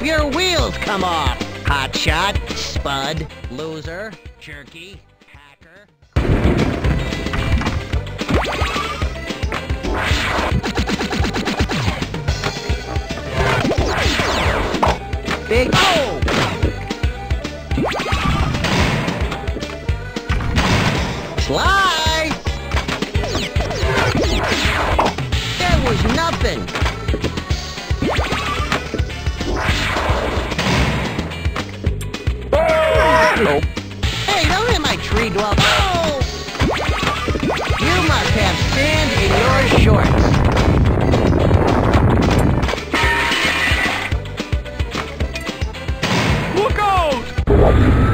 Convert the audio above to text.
hope your wheels come off. Hot shot, spud, loser, jerky, hacker. Big O! Sly! There was nothing. Nope. Hey, don't hit my tree dweller. Oh! You must have sand in your shorts. Look out!